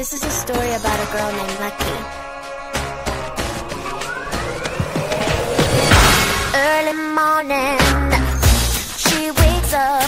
This is a story about a girl named Lucky. Early morning, she wakes up.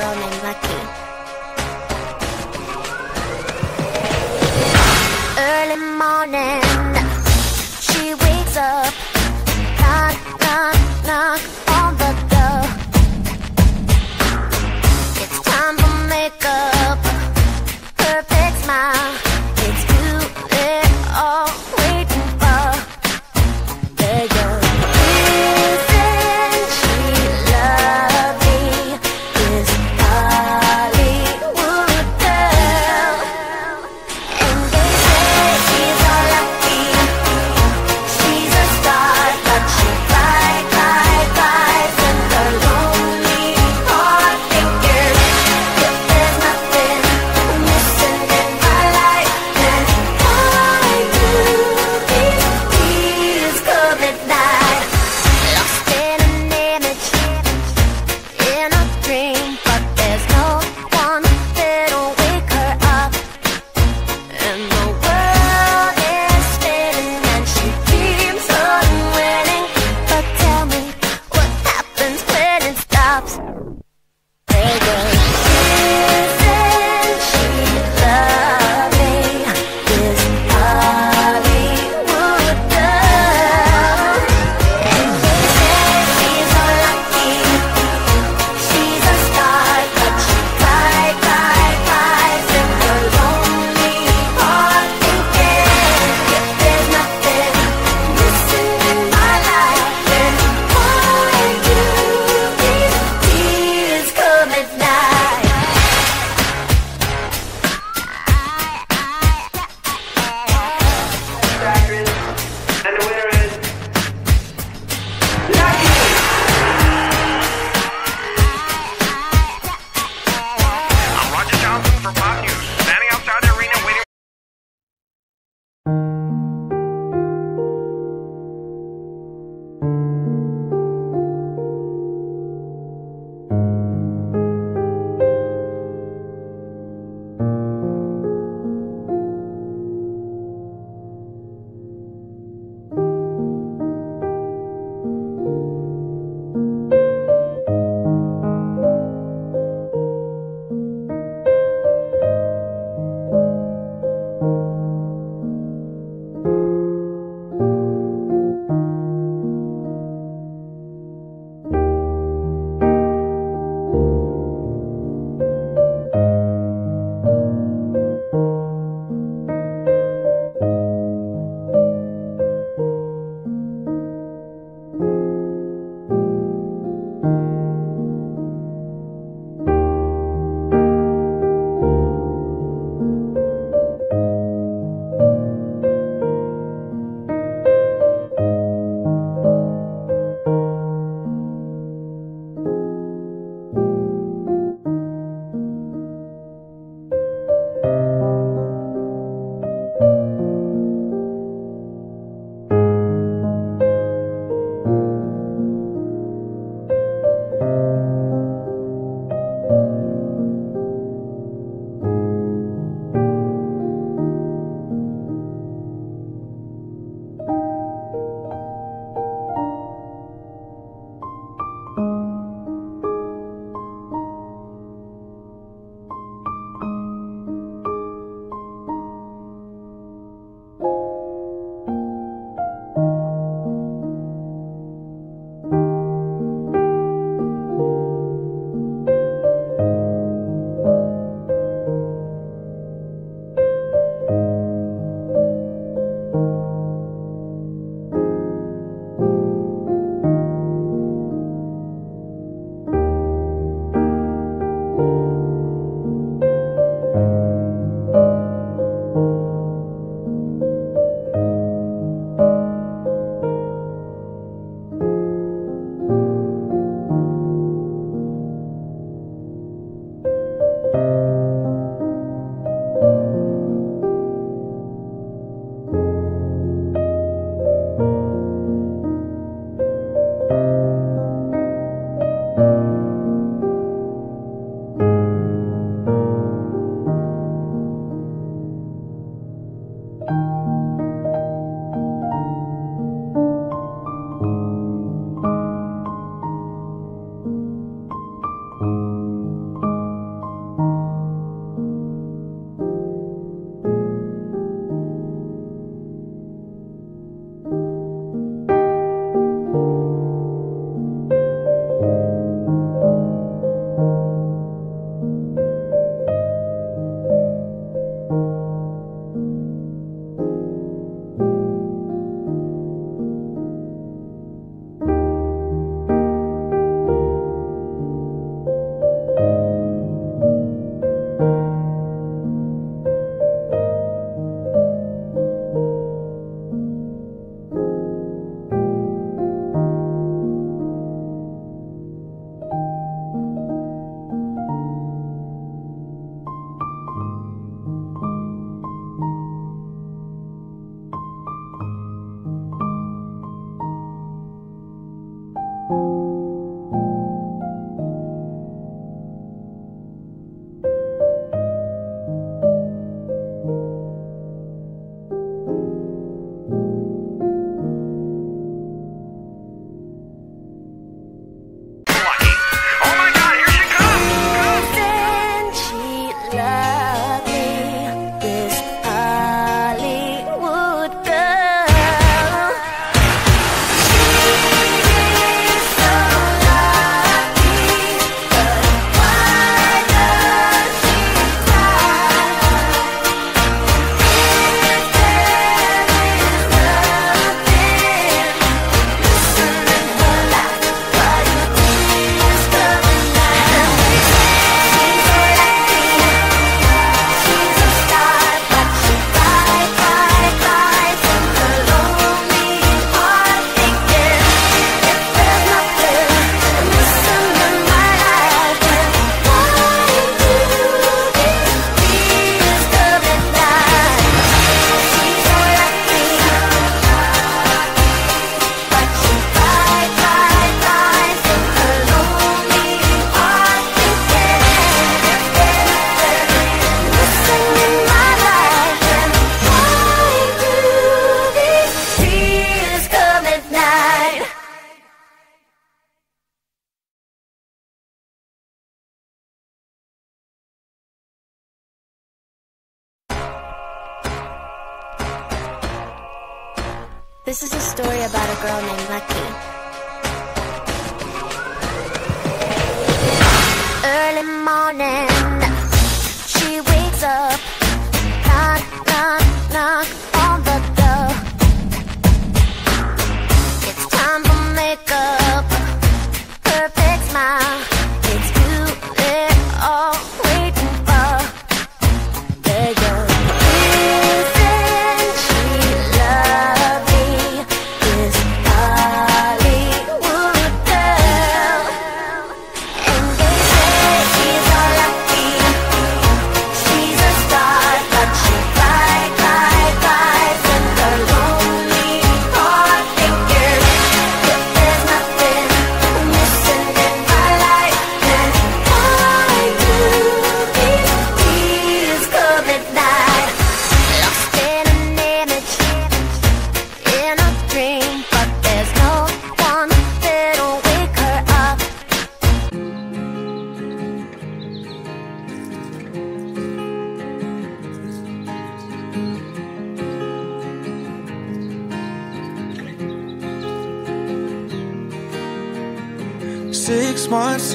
Story about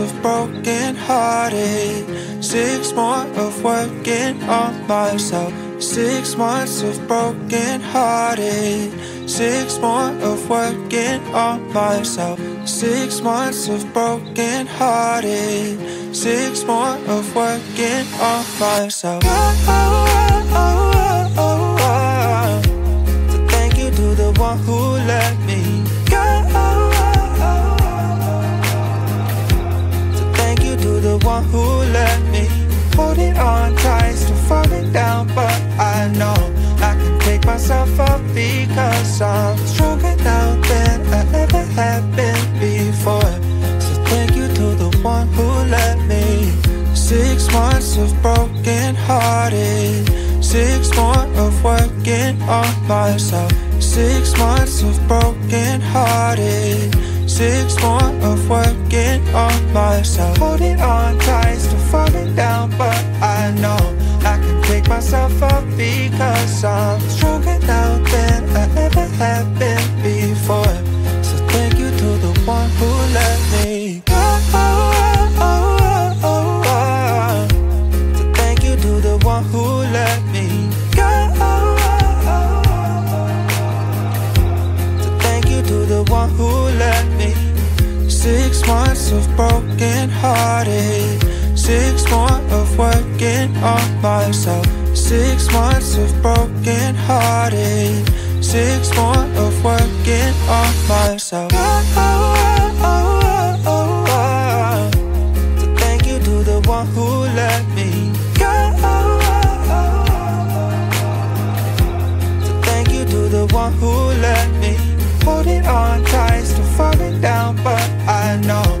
of broken hearted. Six more of working on myself. Six months of broken hearted. Six more of working on myself. Six months of broken hearted. Six more of working on myself. One who let me hold it on tight, still falling down, but I know I can pick myself up because I'm stronger now than I ever have been before. So thank you to the one who let me. Six months of broken hearted. Six more of working on myself. Six months of broken hearted. Six more of working because I'm stronger now than I ever have been before. So thank you to the one who let me go. So thank you to the one who let me go. So thank you to the one who let me. Six months of broken hearted. Six more of working on myself. Six months of broken hearted. Six more of working on myself. Oh, oh, oh, oh, oh, oh. So thank you to the one who let me go. Oh, oh, oh, so thank you to the one who let me holding on tight, still falling down, but I know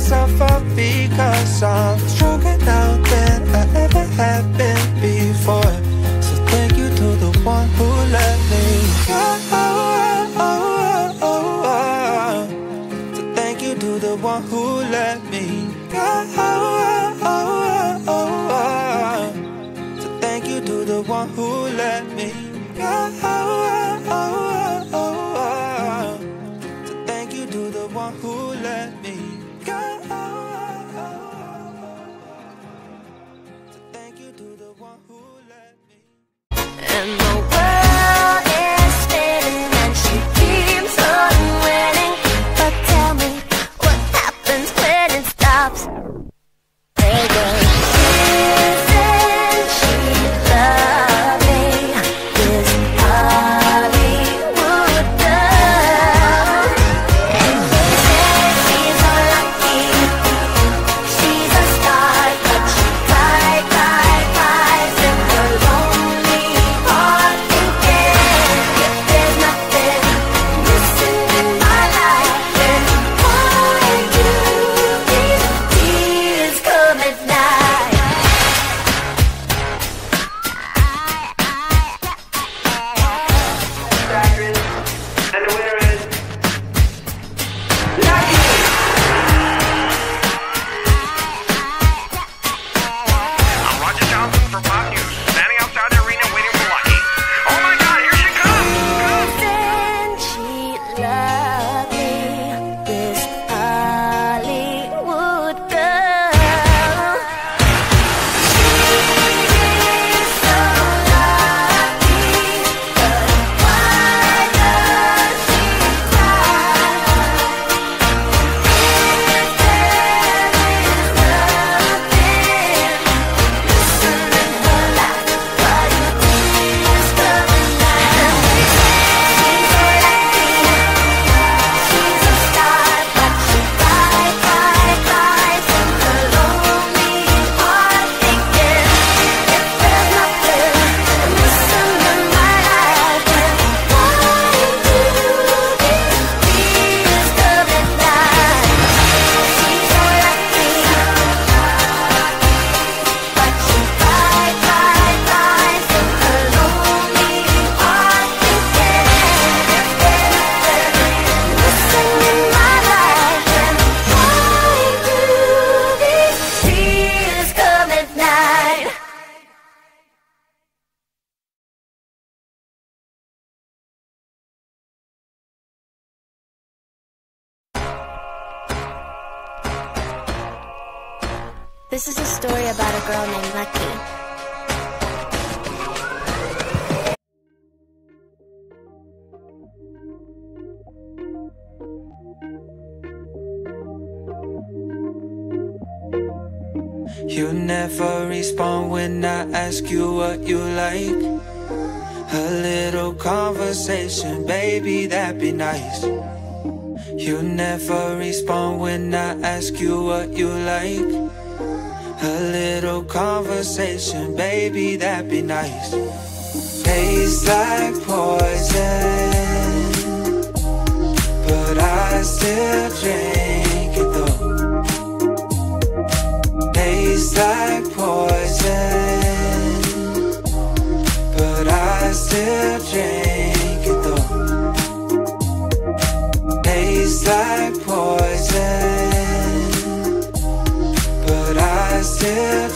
myself up because I'm stronger now than I ever have been This is a story about a girl named Lucky. You never respond when I ask you what you like. A little conversation, baby, that'd be nice. You never respond when I ask you what you like. A little conversation, baby, that'd be nice. Tastes like poison. yeah.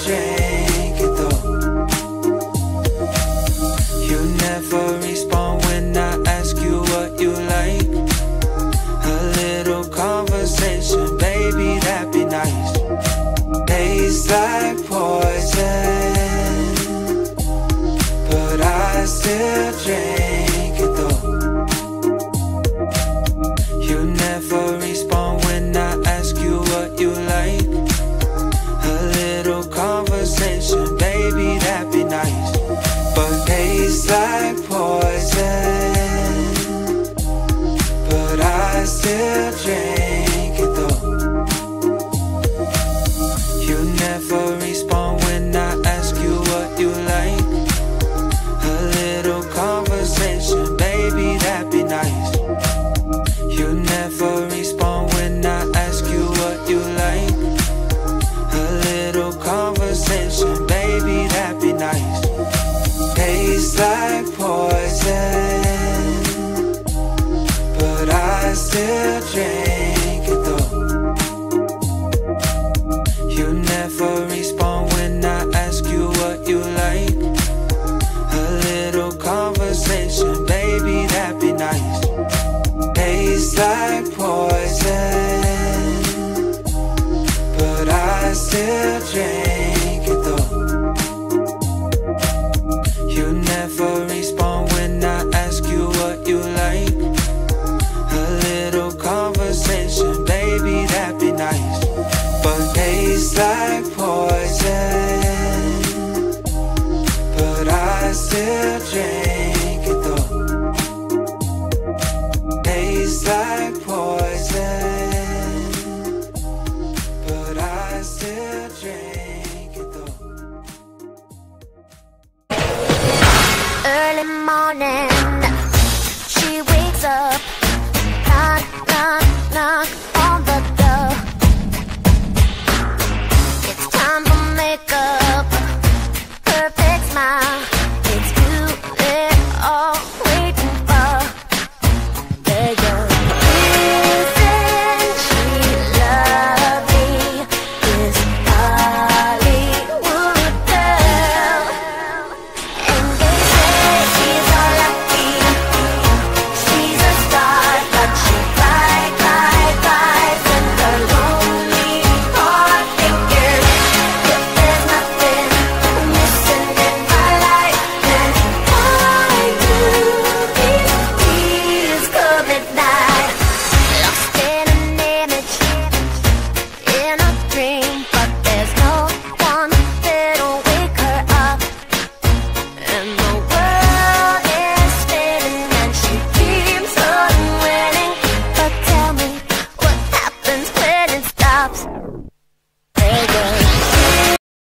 still change.